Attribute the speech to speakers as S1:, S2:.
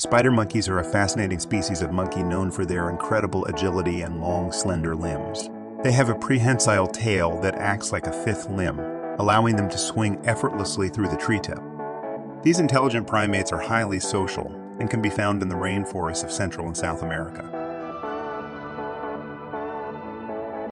S1: Spider monkeys are a fascinating species of monkey known for their incredible agility and long, slender limbs. They have a prehensile tail that acts like a fifth limb, allowing them to swing effortlessly through the tree tip. These intelligent primates are highly social and can be found in the rainforests of Central and South America.